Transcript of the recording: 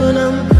when I'm